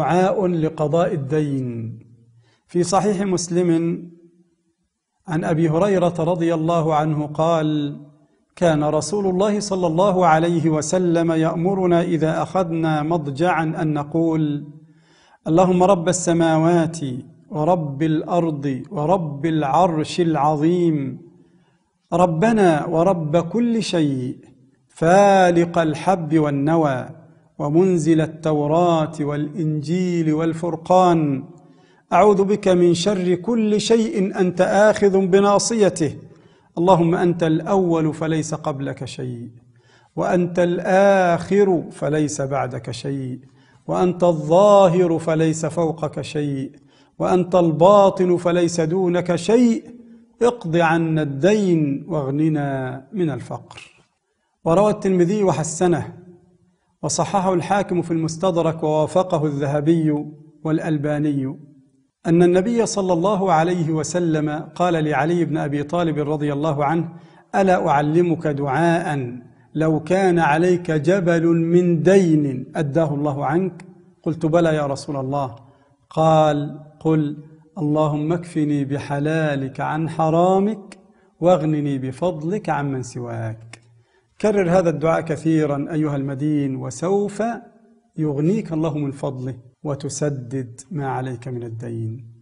دعاء لقضاء الدين. في صحيح مسلم عن أبي هريرة رضي الله عنه قال كان رسول الله صلى الله عليه وسلم يأمرنا إذا أخذنا مضجعا أن نقول اللهم رب السماوات ورب الأرض ورب العرش العظيم ربنا ورب كل شيء فالق الحب والنوى. ومنزل التوراة والإنجيل والفرقان. أعوذ بك من شر كل شيء أنت آخذ بناصيته. اللهم أنت الأول فليس قبلك شيء وأنت الآخر فليس بعدك شيء وأنت الظاهر فليس فوقك شيء وأنت الباطن فليس دونك شيء. اقض عنا الدين واغننا من الفقر. وروى الترمذي وحسنه وصححه الحاكم في المستدرك ووافقه الذهبي والألباني أن النبي صلى الله عليه وسلم قال لعلي بن أبي طالب رضي الله عنه ألا أعلمك دعاء؟ لو كان عليك جبل من دين أداه الله عنك؟ قلت بلى يا رسول الله. قال قل اللهم اكفني بحلالك عن حرامك واغنني بفضلك عمن سواك. كرر هذا الدعاء كثيرا أيها المدين وسوف يغنيك الله من فضله وتسدد ما عليك من الدين.